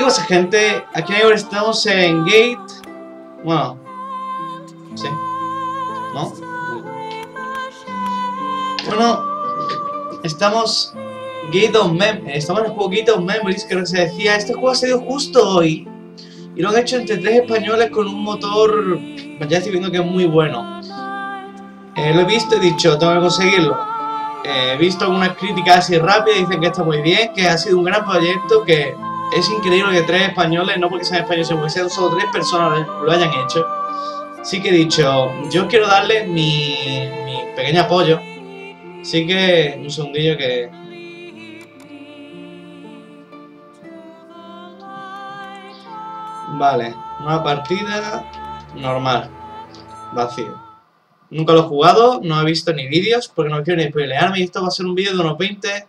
¿qué pasa gente? Aquí estamos en Gate... Bueno... Sí. ¿No? Bueno... Estamos... Gate of Mem estamos en el juego Gate of Memories, que se decía, este juego ha salido justo hoy. Y lo han hecho entre tres españoles con un motor, ya estoy viendo que es muy bueno. Eh, lo he visto y he dicho, tengo que conseguirlo. Eh, he visto algunas críticas así rápidas, dicen que está muy bien, que ha sido un gran proyecto, que es increíble que tres españoles, no porque sean españoles, sino porque sean solo tres personas lo hayan hecho. Sí que he dicho, yo quiero darle mi, mi pequeño apoyo. Así que, un segundillo que Vale, una partida normal, vacío. Nunca lo he jugado, no he visto ni vídeos porque no quiero ni spoilearme y esto va a ser un vídeo de unos 20,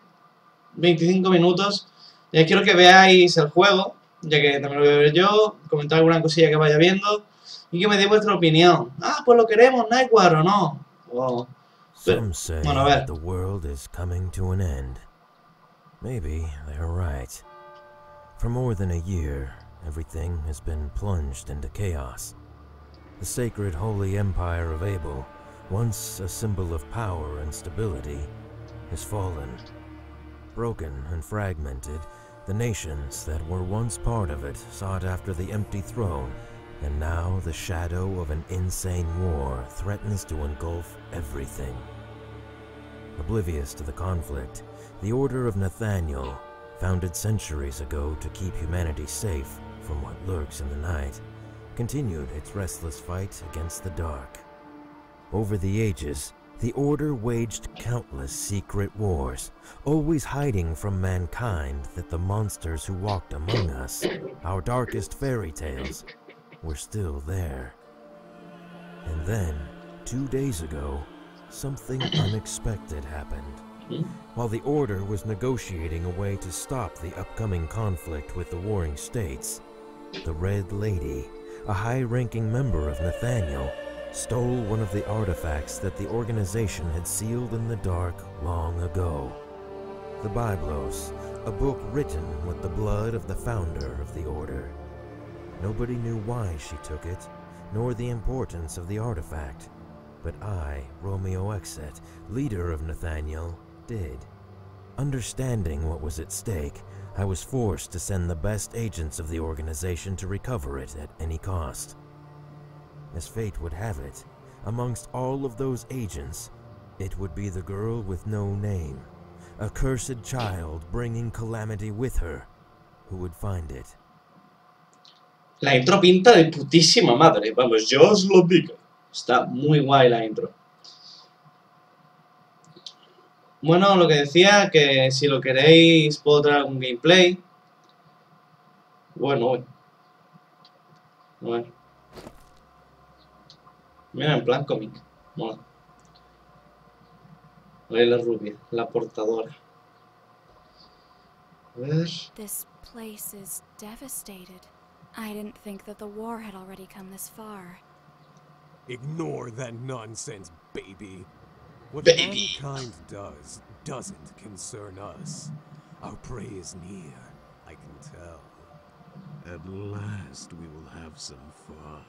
25 minutos. Ya quiero que veáis el juego, ya que también lo voy a ver yo, comentar alguna cosilla que vaya viendo y que me dé vuestra opinión. Ah, pues lo queremos, Nightwar o no. Some say bueno, a ver. the world is coming to an end. Maybe they're right. For more than a year, everything has been plunged into chaos. The sacred holy empire of Abel, once a symbol of power and stability, has fallen. Broken and fragmented, the nations that were once part of it sought after the empty throne, and now the shadow of an insane war threatens to engulf everything. Oblivious to the conflict, the Order of Nathaniel, founded centuries ago to keep humanity safe, from what lurks in the night, continued its restless fight against the dark. Over the ages, the Order waged countless secret wars, always hiding from mankind that the monsters who walked among us, our darkest fairy tales, were still there. And then, two days ago, something unexpected happened. While the Order was negotiating a way to stop the upcoming conflict with the warring states, the Red Lady, a high-ranking member of Nathaniel, stole one of the artifacts that the organization had sealed in the dark long ago. The Biblos, a book written with the blood of the founder of the Order. Nobody knew why she took it, nor the importance of the artifact. But I, Romeo Exet, leader of Nathaniel, did. Understanding what was at stake, I was forced to send the best agents of the organization to recover it at any cost. As fate would have it, amongst all of those agents, it would be the girl with no name, a cursed child bringing calamity with her, who would find it. La intro pinta de putísima madre, vamos, yo os lo digo. Está muy guay la intro. Bueno, lo que decía, que si lo queréis puedo traer algún gameplay. Bueno, bueno. Bueno. Mira, en plan cómic. Mola. Ahí la rubia, la portadora. A ver. This place is devastated. I didn't think that the war had already come this far. Ignore that nonsense, baby. What Baby. mankind does doesn't concern us. Our prey is near, I can tell. At last we will have some fun.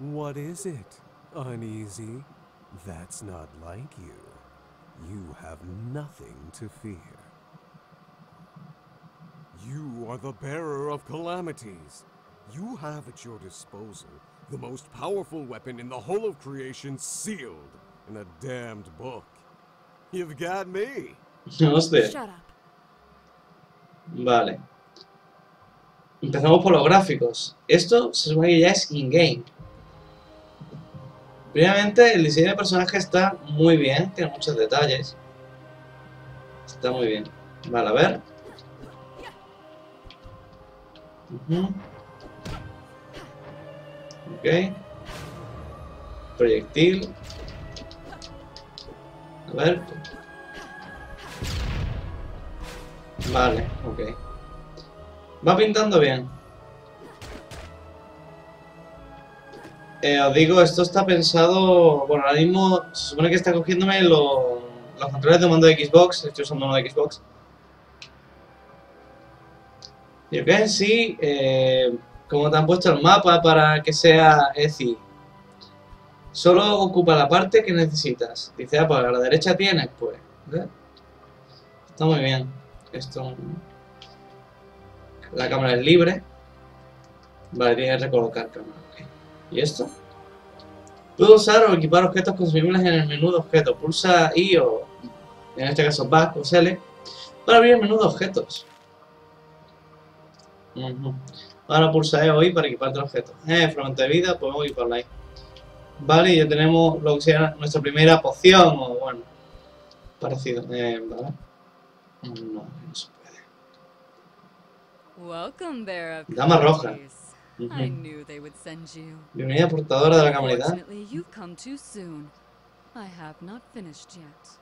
What is it? Uneasy? That's not like you. You have nothing to fear. You are the bearer of calamities. You have at your disposal the most powerful weapon in the whole of creation sealed in a damned book. You've got me. Hostia. Shut up. Vale. Empezamos por los gráficos. Esto se supone que ya es in-game. Primeramente, el diseño de personaje está muy bien, tiene muchos detalles. Está muy bien. Vale, a ver. Ujú. Ok. Proyectil. A ver. Vale, ok. Va pintando bien. Eh, os digo, esto está pensado... Bueno, ahora mismo se supone que está cogiéndome lo- los controles de mando de Xbox. Estoy usando uno de Xbox. Yo que sí, eh, como te han puesto el mapa para que sea, decir, solo ocupa la parte que necesitas. Dice, ah, pues a la derecha tienes, pues. Está muy bien. Esto. La cámara es libre. Vale, tiene que recolocar cámara. ¿Y esto? Puedo usar o equipar objetos consumibles en el menú de objetos. Pulsa I o, en este caso, Back o Select para abrir el menú de objetos. Ahora pulsa E o I para equipar el objeto. Eh, fragmento de vida, podemos equiparla ahí. Vale, ya tenemos lo que sea nuestra primera poción, o bueno, parecido. Eh, vale. No, no se puede. Welcome, Bear of Dama roja. I knew they would send you. Bienvenida portadora de la calamidad. Unfortunately, you've come too soon. I have not finished yet.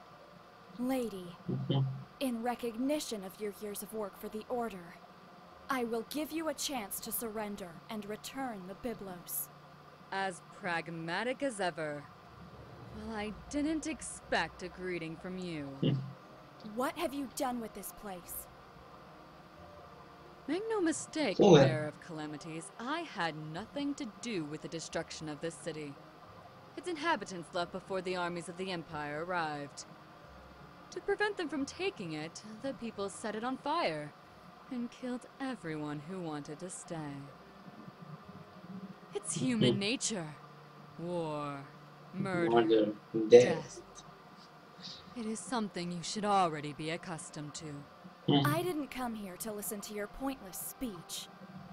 Lady, in recognition of your years of work for the Order, I will give you a chance to surrender and return the Biblos. As pragmatic as ever. Well, I didn't expect a greeting from you. What have you done with this place? Make no mistake. Bearer of Calamities, I had nothing to do with the destruction of this city. Its inhabitants left before the armies of the Empire arrived. To prevent them from taking it, the people set it on fire and killed everyone who wanted to stay. It's human hmm. nature. War, murder, Murder, death. death. It is something you should already be accustomed to. I didn't come here to listen to your pointless speech.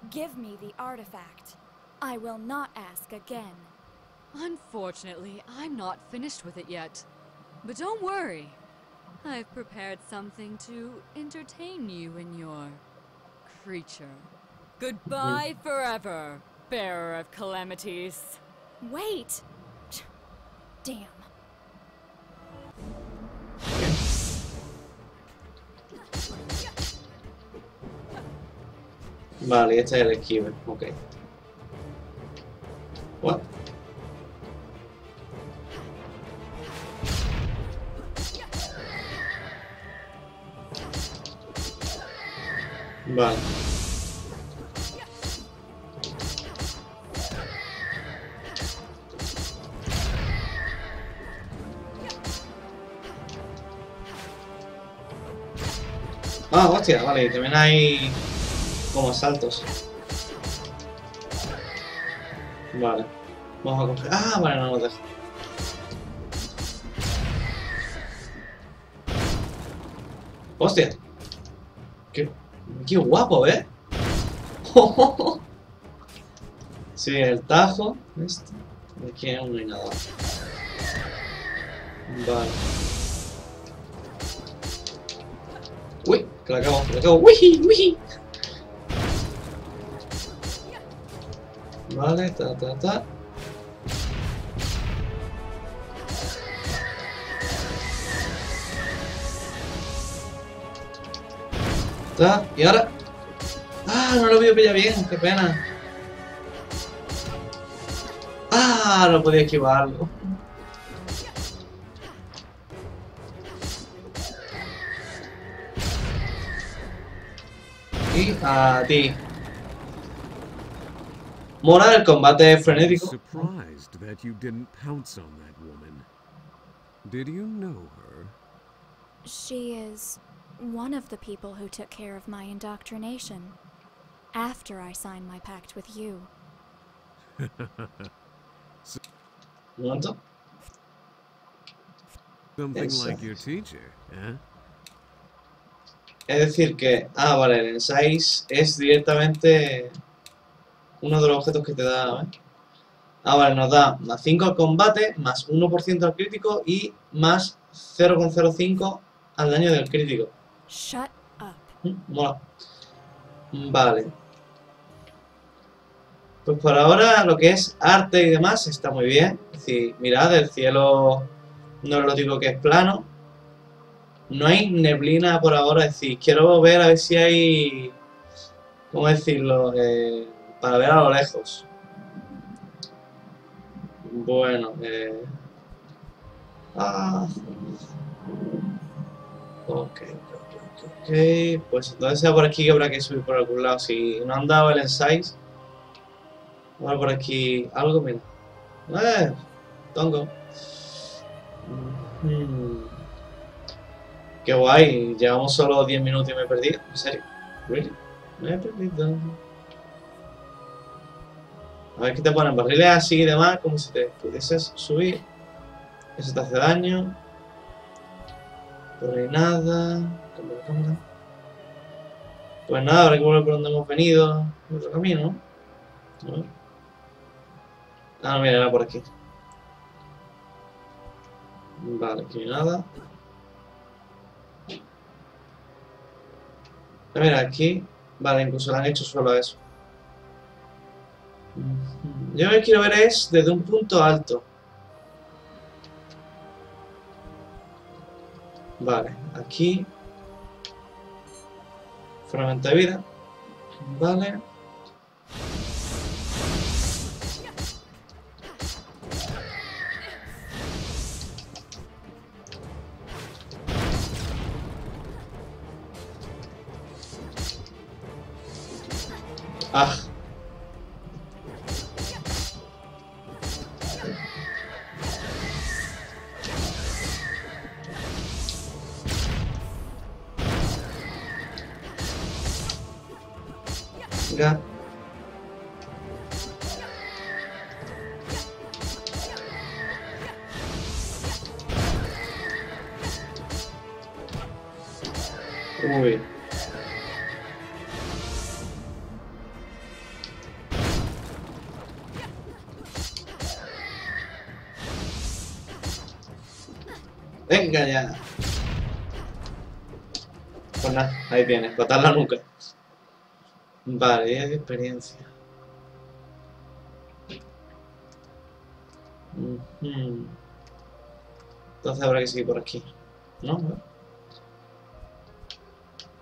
Give me the artifact. I will not ask again. Unfortunately, I'm not finished with it yet. But don't worry. I've prepared something to entertain you and your creature. Goodbye forever, bearer of calamities. Wait! Damn. Vale, este es el esquive, ok. What? Vale. Ah, hostia, vale, también hay como saltos. Vale. Vamos a coger. Ah, vale, no nos deja. Hostia. Qué, qué guapo, ¿eh? Sí, el tajo. Este. Aquí aún no hay. Vale. Uy, que la acabo, que la acabo. Uy, uy. Vale, ta, ta, ta. Ta, y ahora. Ah, no lo voy pillar bien, qué pena. Ah, no podía esquivarlo. Y a ti. Mola el combate frenético. Surprised that you didn't pounce on that woman. Did you know her? She is one of the people who took care of my indoctrination. After I signed my pact with you. Un momento. Something Eso. like your teacher, eh? Es decir que, ah, vale, el Ensais es directamente uno de los objetos que te da, ¿eh? Ah, vale, nos da más 5 al combate, más 1% al crítico y más 0,05 al daño del crítico. Shut up. Mm, Mola. Vale. Pues por ahora lo que es arte y demás está muy bien. Es decir, mirad, el cielo no lo digo que es plano. No hay neblina por ahora, es decir, quiero ver a ver si hay... ¿Cómo decirlo? Eh, para ver a lo lejos. Bueno, eh... Ah. Ok, ok, ok. Pues entonces sea por aquí que habrá que subir por algún lado. Si no han dado el ensize. Ahora por aquí algo, mira. Eh, tongo. Mm. Qué guay, llevamos solo 10 minutos y me he perdido. ¿En serio? ¿Really? Me he perdido. A ver qué te ponen barriles así y demás, como si te pudieses subir. Eso te hace daño. Por ahí nada. Pues nada, habrá que volver por donde hemos venido. Otro camino, ¿no? A ver. Ah, no, mira, era por aquí. Vale, aquí no hay nada. Mira, aquí. Vale, incluso le han hecho solo eso. Yo que quiero ver es desde un punto alto. Vale, aquí. Fragmento vida. Vale. Ah. Uy. Venga ya. Pues ahí tienes, patar la nuca. Vale, 10 de experiencia. Entonces habrá que seguir por aquí. ¿No?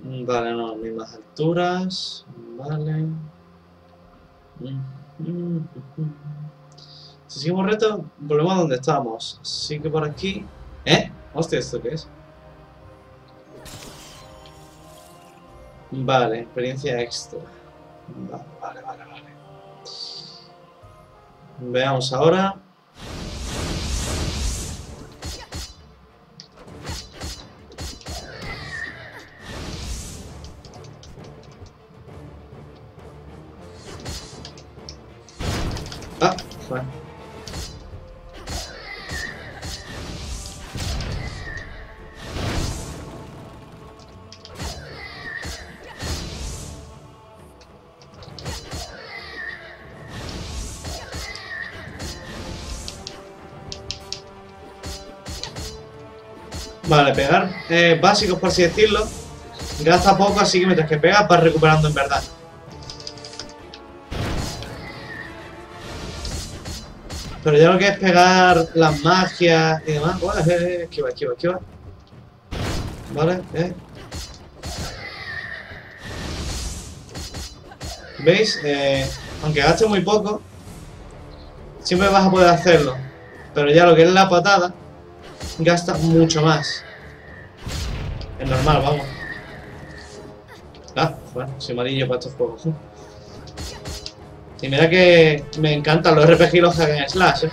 Vale, no, mismas alturas. Vale. Si seguimos reto, volvemos a donde estábamos. Así que por aquí... ¿Eh? Hostia, ¿esto qué es? Vale, experiencia extra. Vale, vale, vale, vale. Veamos ahora. Eh, básicos por así decirlo. Gasta poco, así que mientras que pegas vas recuperando en verdad. Pero ya lo que es pegar las magias y demás. Vale, eh, eh, esquiva, esquiva, esquiva. Vale, eh. ¿Veis? Aunque gaste muy poco, siempre vas a poder hacerlo. Pero ya lo que es la patada, gasta mucho más. Normal, vamos. Ah, bueno, soy amarillo para estos juegos. Y mira que me encantan los RPG y los hack slash, eh.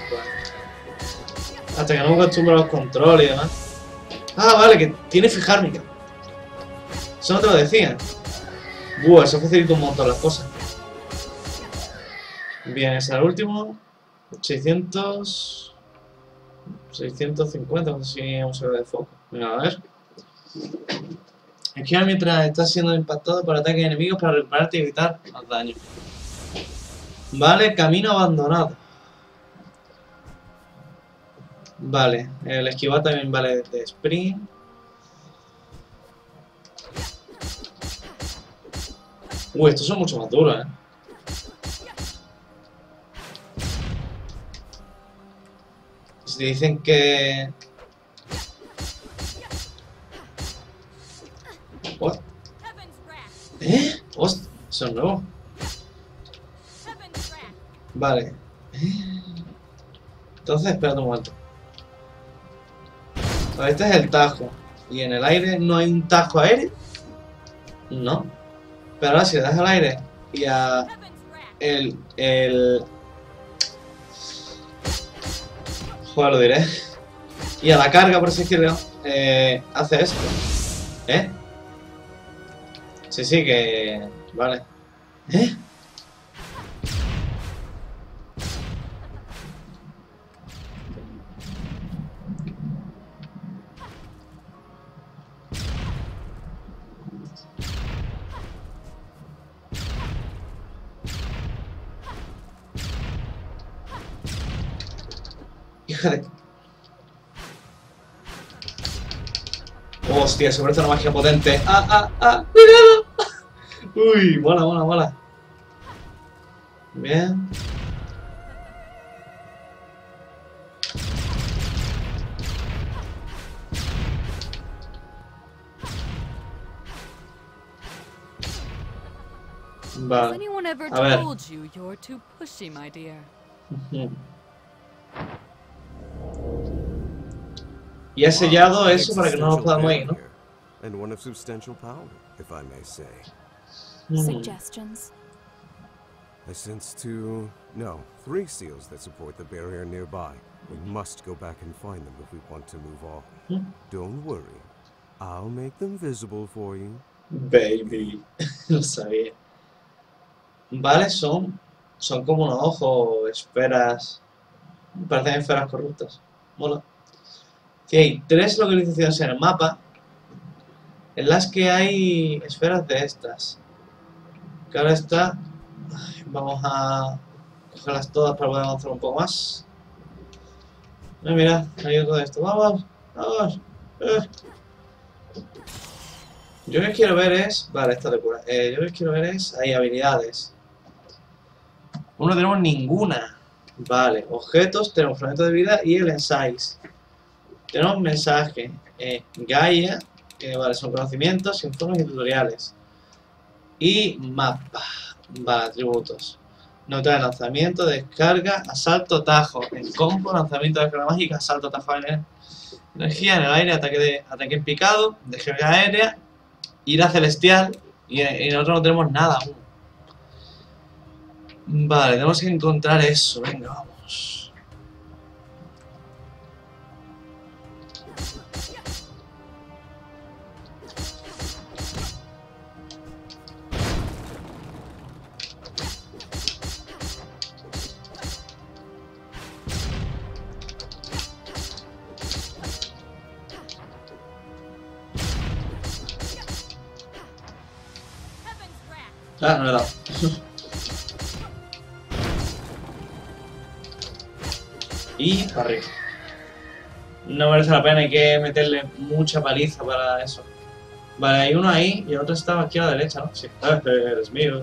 Hasta que no me acostumbro a los controles y demás. Ah, vale, que tiene fijármica. Eso no te lo decían. Buah, eso facilita un montón las cosas. Bien, ese era el último. 600... 650, no sé si hemos de foco. Venga, a ver. Esquiva mientras estás siendo impactado por ataques enemigos para recuperarte y evitar más daño. Vale, camino abandonado. Vale, el esquivar también vale de sprint. Uy, estos son mucho más duros, eh. Si dicen que... ¿Eh? Host, eso es nuevo. Vale. Entonces, espérate un momento. Este es el tajo. Y en el aire no hay un tajo aéreo. No. Pero ahora si le das al aire y a el, el... Joder, lo diré. Y a la carga, por así decirlo, eh, hace esto. ¿Eh? Sí, sí, que... Vale. ¿Eh? Hostia, sobre una magia potente. ¡Ah, ah, ah! ¡Cuidado! Uy, mola, mola, mola. Bien. Vale. anyone ever A ver. told you you're too pushy, my dear? Y he sellado An eso para que no nos podamos ir, ¿no? Barrier, And one of substantial power, if I may say. Mm. Suggestions? I sense two, no, three seals that support the barrier nearby. We must go back and find them if we want to move on. Hmm. Don't worry. I'll make them visible for you. Baby. Lo sabía. Vale, son. Son como unos ojos, esferas. Parecen esferas corruptas. Mola. Sí, hay tres localizaciones en el mapa en las que hay esferas de estas. Que ahora está. Vamos a cogerlas todas para poder avanzar un poco más. Eh, mira, hay otro de esto. Vamos, vamos. Yo que quiero ver es... Vale, esta de cura. Eh, yo que quiero ver es... Hay habilidades. No tenemos ninguna. Vale, objetos, tenemos fragmento de vida y el ensize. Tenemos mensaje. Eh, Gaia, vale, son conocimientos, informes y tutoriales. Y mapa. Vale, atributos. Nota de lanzamiento, descarga, asalto, tajo. En combo, lanzamiento de carga mágica, asalto, tajo en energía en el aire, ataque de ataque en picado, descarga aérea, ira celestial y, y nosotros no tenemos nada aún. Vale, tenemos que encontrar eso. Venga, vamos. Merece la pena, hay que meterle mucha paliza para eso. Vale, hay uno ahí y el otro estaba aquí a la derecha, ¿no? Sí, Ah, eres mío.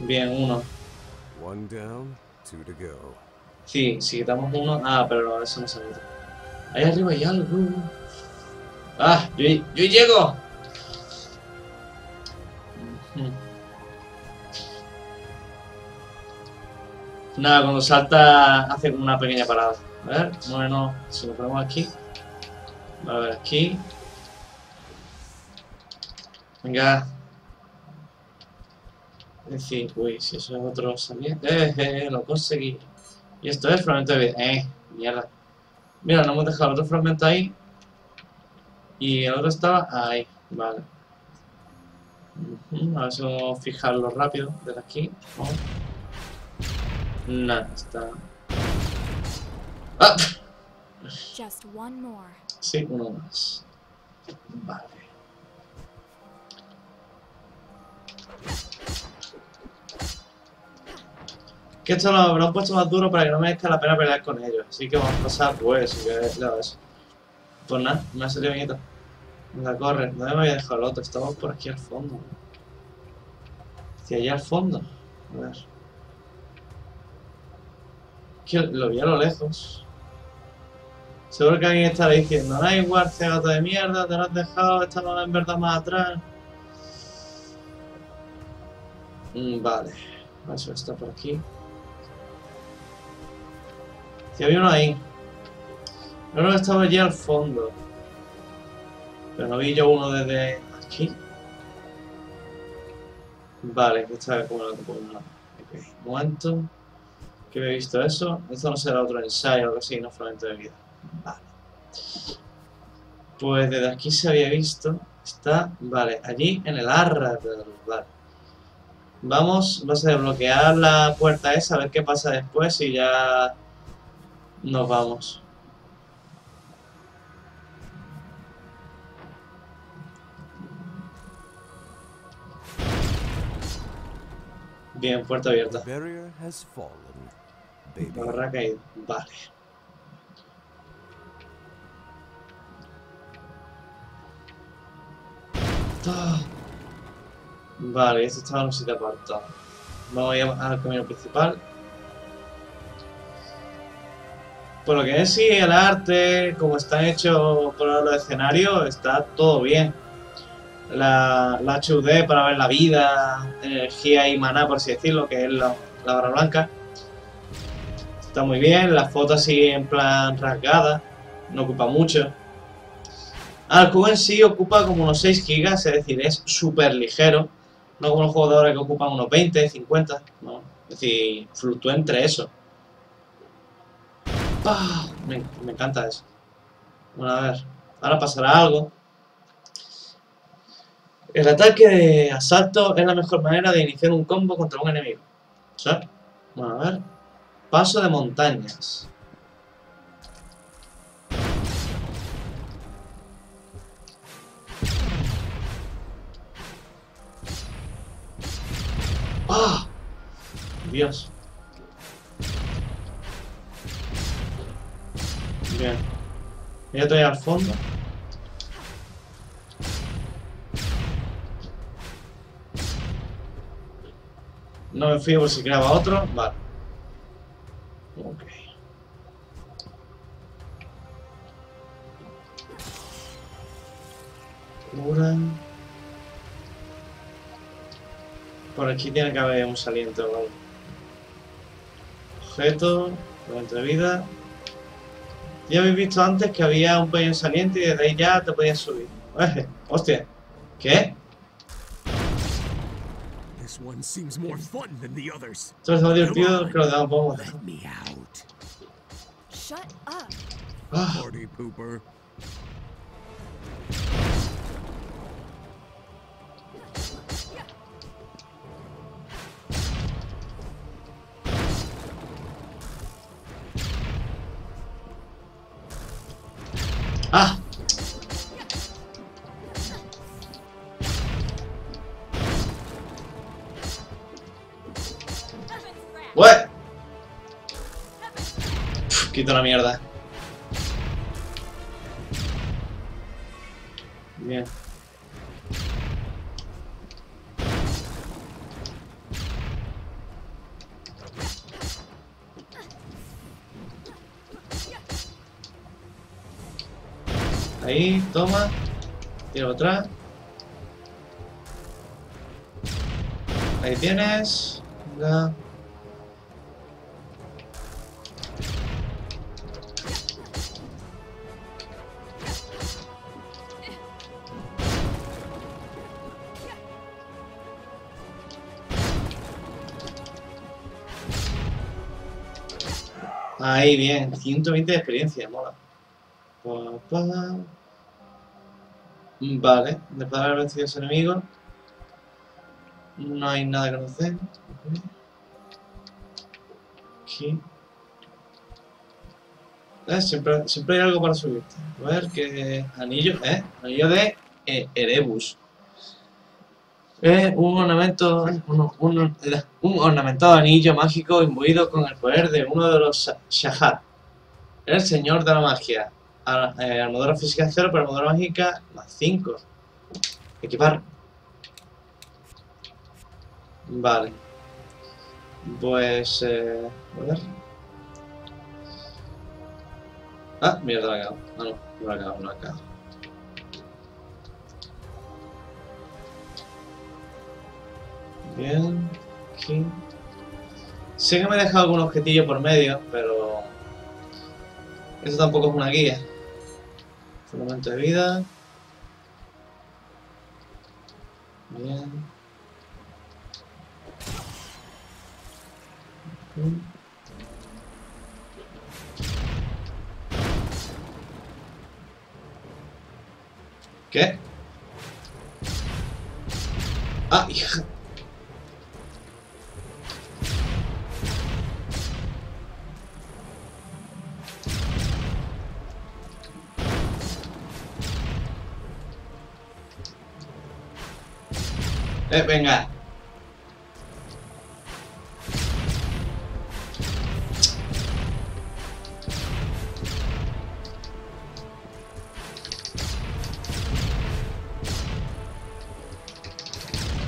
Bien, uno. One down, two to go. Sí, si quitamos uno. Ah, pero eso no se nota. Ahí arriba hay algo. ¡Ah! ¡Yo, yo llego! Nada, cuando salta hace una pequeña parada. A ver, bueno, si lo ponemos aquí. A ver, aquí. Venga. Es decir, uy, si eso es otro saliente. Eh, eh, eh, lo conseguí. Y esto es fragmento de vida. Eh, mierda. Mira, no hemos dejado otro fragmento ahí. Y el otro estaba ahí. Vale. A ver si vamos a fijarlo rápido desde aquí. Vamos. Nada, está. ¡Ah! Just one more. Sí, uno más. Vale. Que esto lo habrán puesto más duro para que no me merezca la pena pelear con ellos. Así que vamos a pasar, pues, si quieres, le hago eso. Pues nada, me ha salido bonito. Venga, corre. ¿Dónde me había dejado el otro? Estaba por aquí al fondo. Hacia allá al fondo. A ver. Que lo vi a lo lejos. Seguro que alguien estará diciendo, no igual, gato de mierda, te lo has dejado, esta no en verdad más atrás. Mm, vale, eso está por aquí. Si había uno ahí. Ahora estaba allí al fondo. Pero no vi yo uno desde aquí. Vale, que está como la columna. Ok, un momento. Que he visto eso. Esto no será otro ensayo o algo así, no fragmento de vida. Vale. Pues desde aquí se había visto. Está, vale, allí en el arra. Vale. Vamos, vamos a desbloquear la puerta esa, a ver qué pasa después y ya nos vamos. Bien, puerta abierta. Barra caído. Vale. Ah. Vale, esto estaba en un sitio apartado. Vamos a ir al camino principal. Por lo que es sí, el arte, como está hecho por los escenarios, está todo bien. La, la HUD para ver la vida, energía y maná, por así decirlo, que es la, la barra blanca. Está muy bien, la foto así en plan rasgada, no ocupa mucho. El cubo en sí ocupa como unos 6 GB, es decir, es súper ligero. No como los juegos de ahora que ocupan unos 20, 50, no. Es decir, fluctúa entre eso. Me, me encanta eso. Bueno, a ver. Ahora pasará algo. El ataque de asalto es la mejor manera de iniciar un combo contra un enemigo. ¿Sabes? Bueno, a ver. Paso de montañas. ¡Ah! Dios. Bien. Ya estoy al fondo. No me fío por si creaba otro. Vale. Por aquí tiene que haber un saliente o algo. Objeto, momento de vida. Ya habéis visto antes que había un pequeño saliente y desde ahí ya te podías subir. Eh, hostia. ¿Qué? This one seems more fun than the others. Esto es más divertido que lo de los out. Shut up. Ah, ah. What? Pff, Quito la mierda. Ahí, toma. Tira otra. Ahí tienes. Venga. Ahí, bien. 120 de experiencia, mola. Pa, pa. Vale, después de haber vencido a ese enemigo, no hay nada que. Ok. Aquí. Eh, siempre, siempre hay algo para subirte. A ver, que anillo, ¿eh? Anillo de eh, Erebus. Es un ornamento, un, un- un ornamentado anillo mágico imbuido con el poder de uno de los Shahar. El señor de la magia. Eh, armadura física 0, pero armadura mágica más 5. Equipar. Vale. Pues... Eh, a ver. Ah, mierda, la he cagado. Ah, no, no la he cagado, no la he cagado. Bien, aquí. Sé que me he dejado algún objetillo por medio, pero... Esto tampoco es una guía. Fundamento de vida. Bien. ¿Qué? Ah, hija. Eh, venga.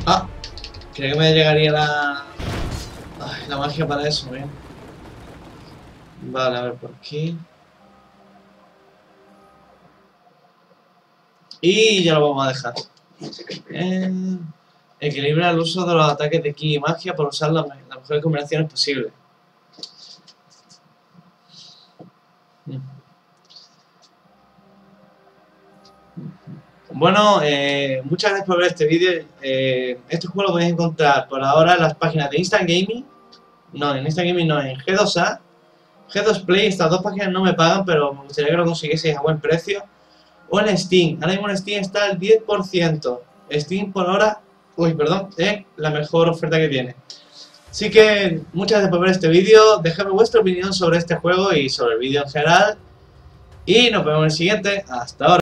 Ah, creo que me llegaría la... Ay, la magia para eso, bien. Vale, a ver por aquí. Y ya lo vamos a dejar. Eh, equilibra el uso de los ataques de ki y magia por usar las, las mejores combinaciones posibles. Bueno, eh, muchas gracias por ver este vídeo. Eh, este juego lo podéis encontrar por ahora en las páginas de Instant Gaming. No, en Instant Gaming no, en G2A. G2 Play, estas dos páginas no me pagan, pero me gustaría que lo consiguieseis a buen precio. O en Steam. Ahora mismo en Steam está el 10%. Steam por ahora, uy, perdón, es la mejor oferta que tiene. Así que muchas gracias por ver este vídeo. Dejadme vuestra opinión sobre este juego y sobre el vídeo en general. Y nos vemos en el siguiente. Hasta ahora.